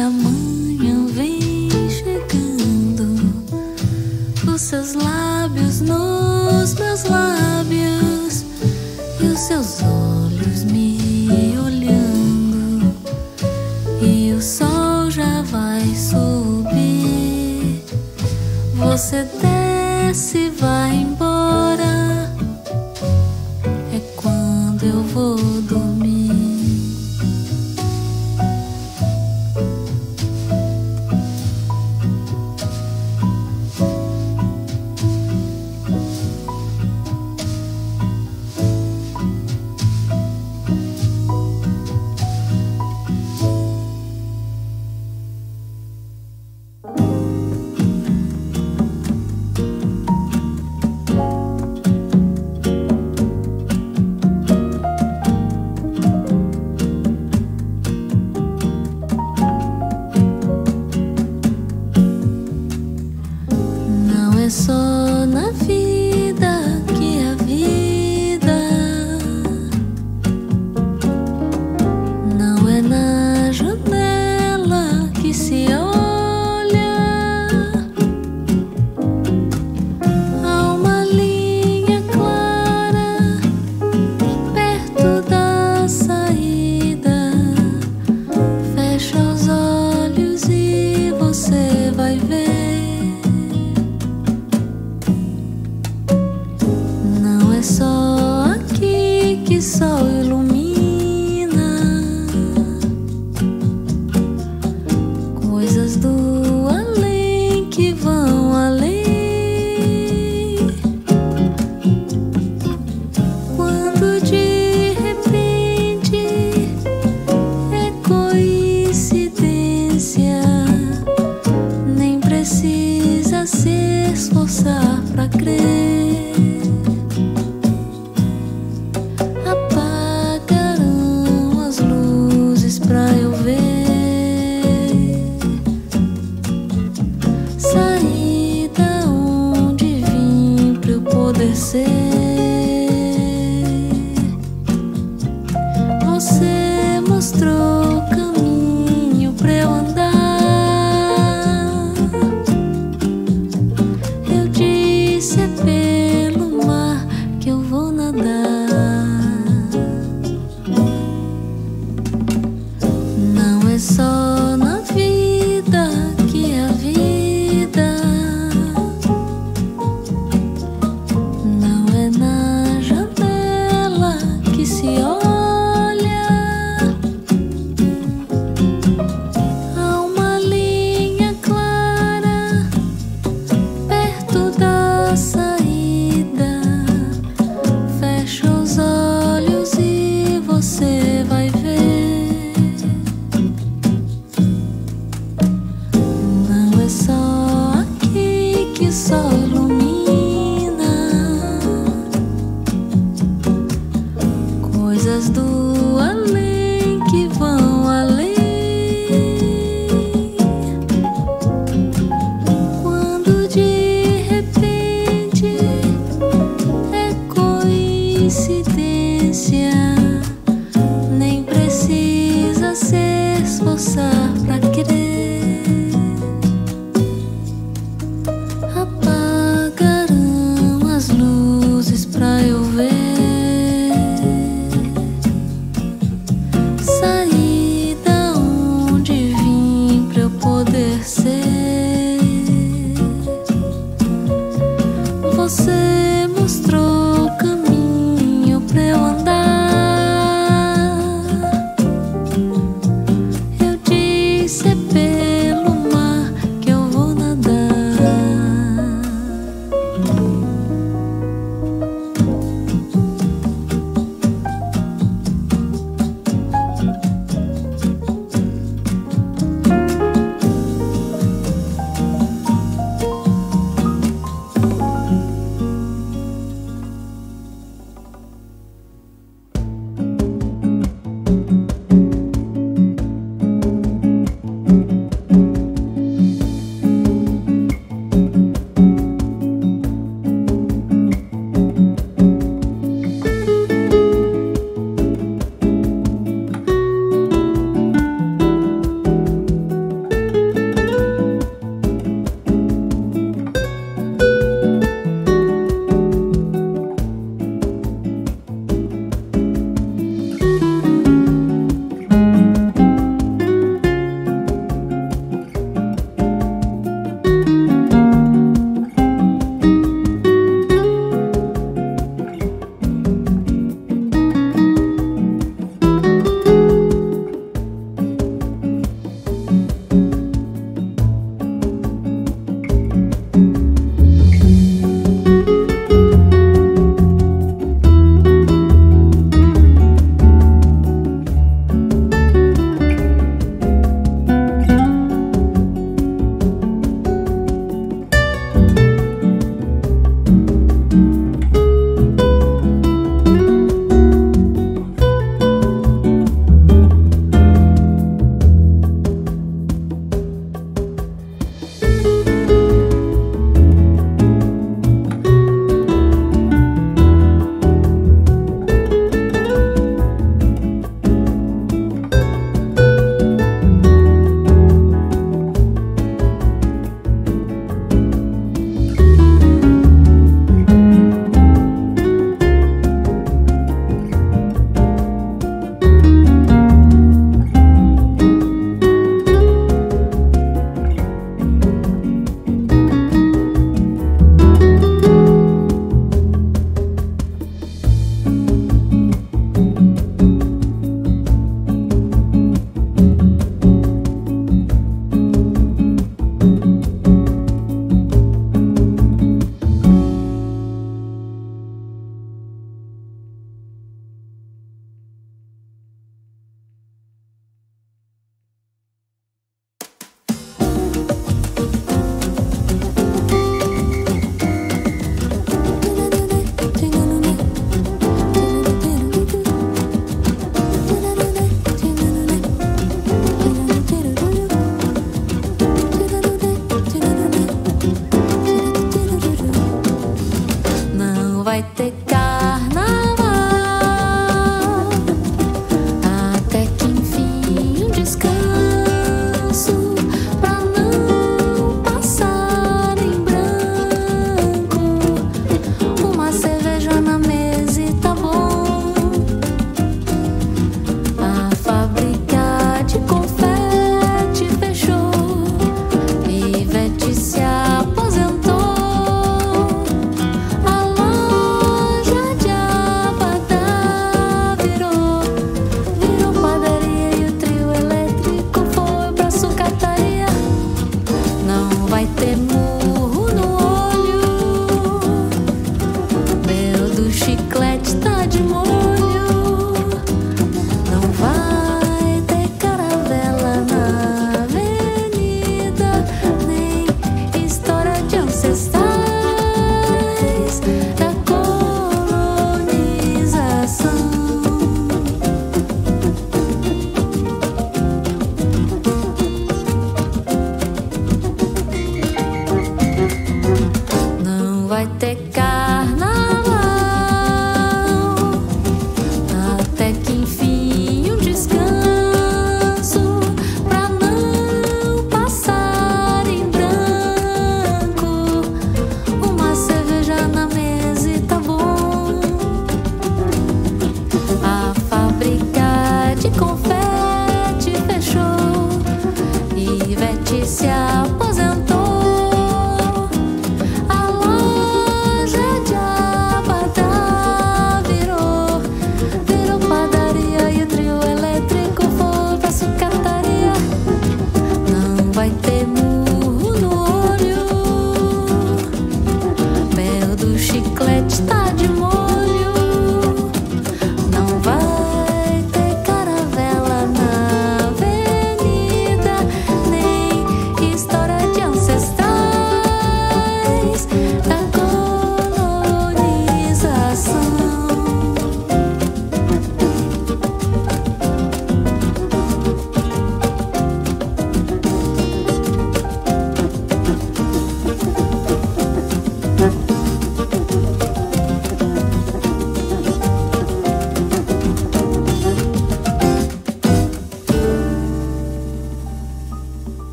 a manhã vem chegando, os seus lábios nos meus lábios e os seus olhos.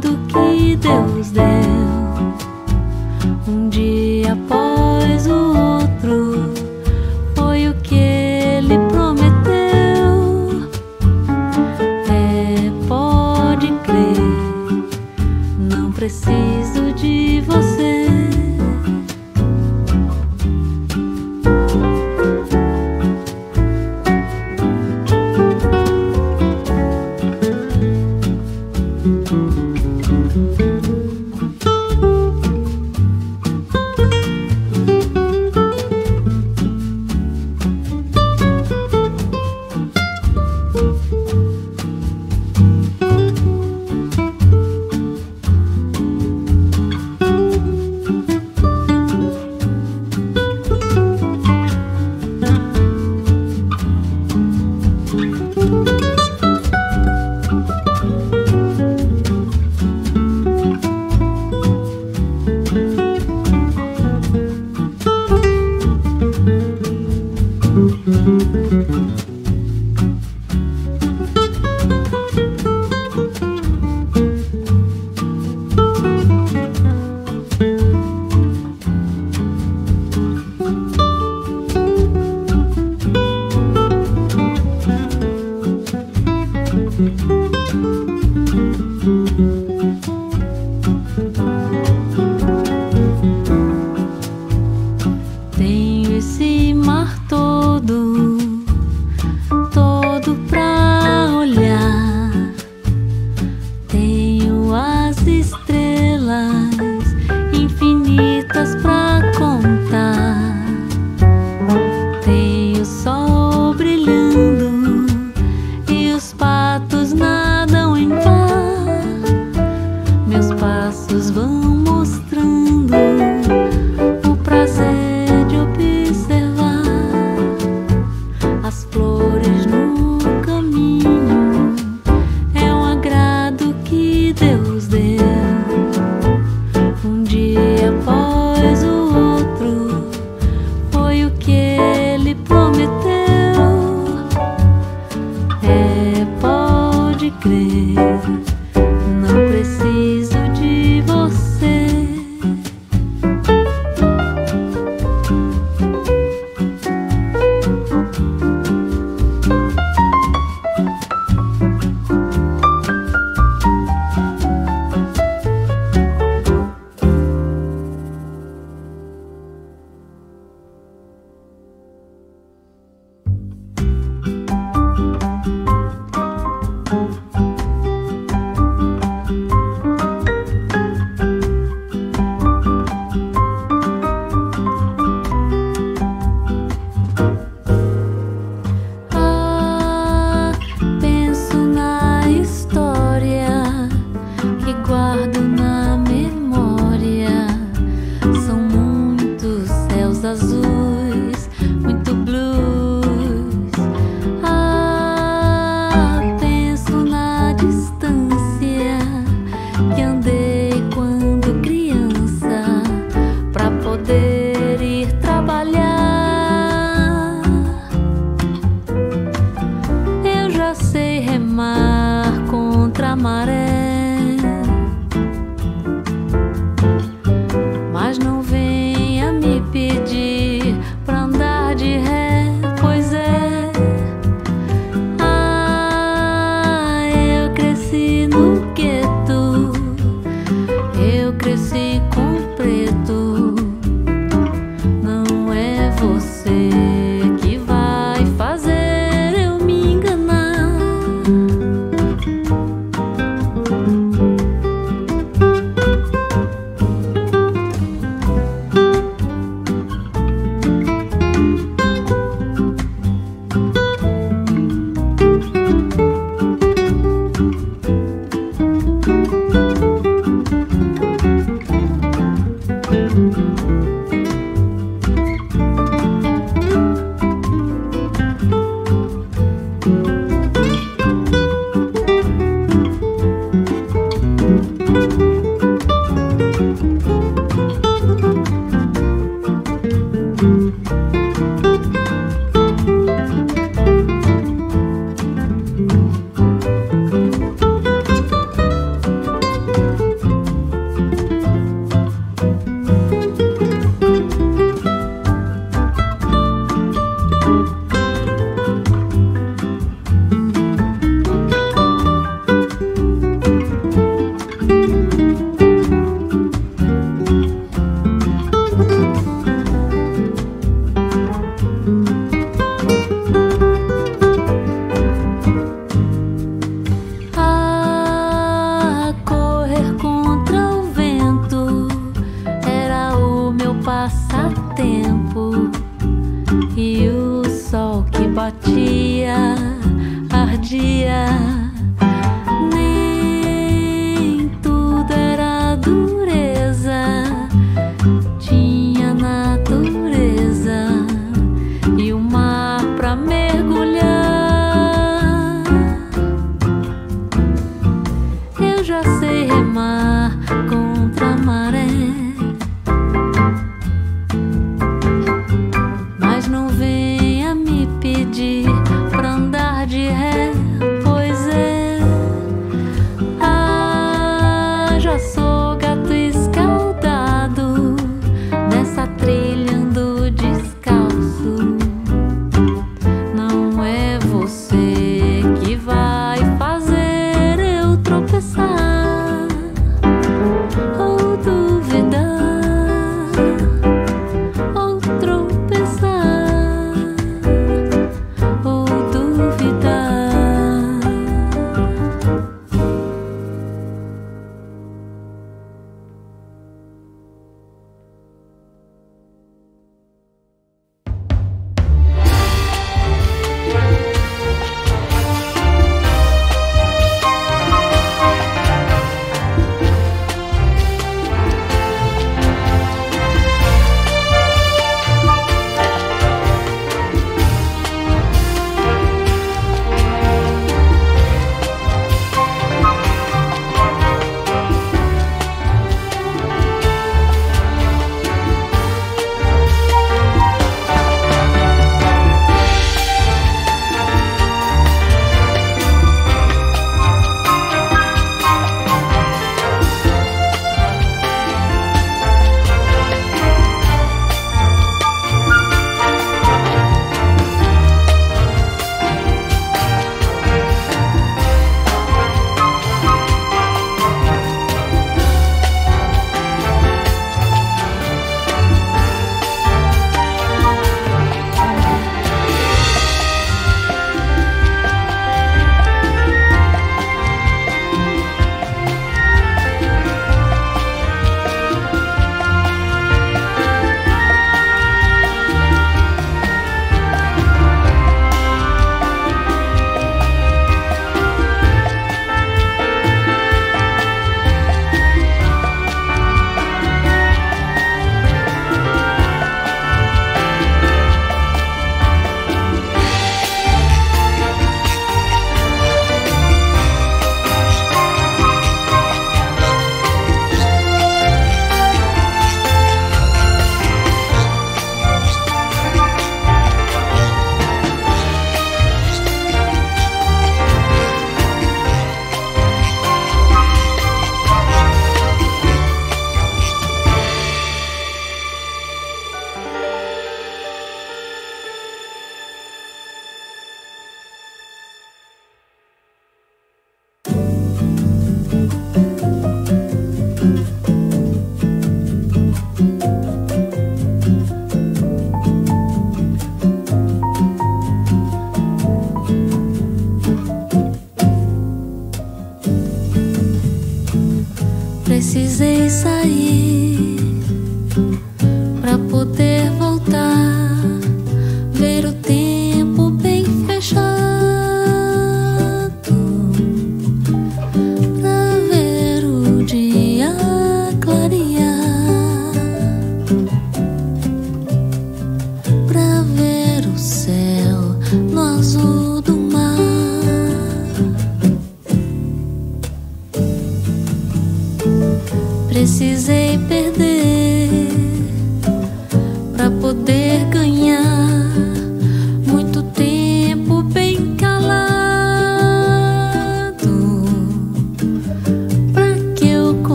Tenho esse mar todo,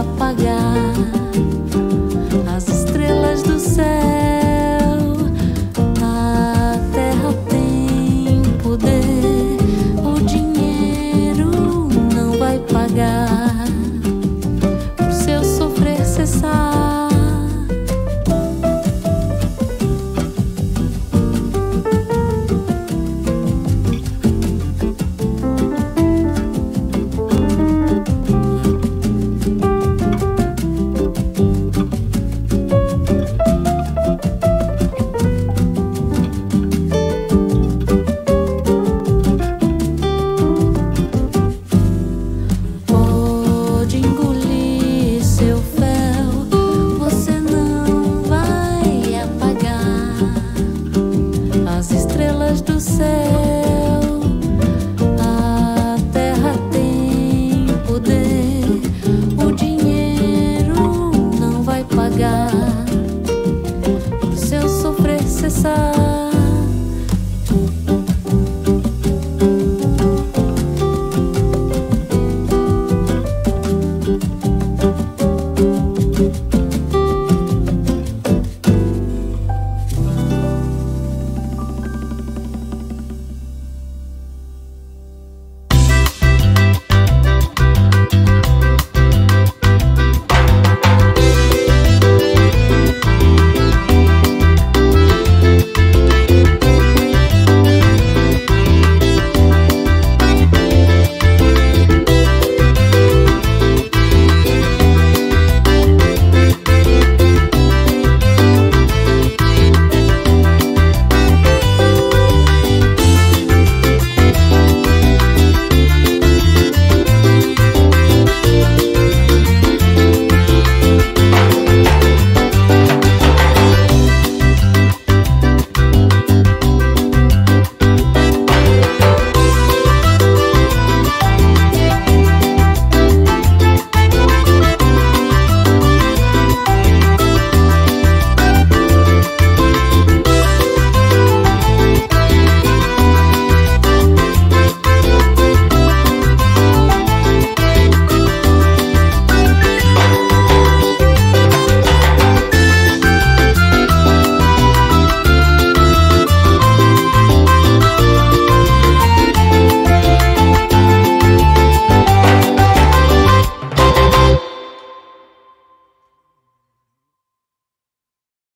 estrelas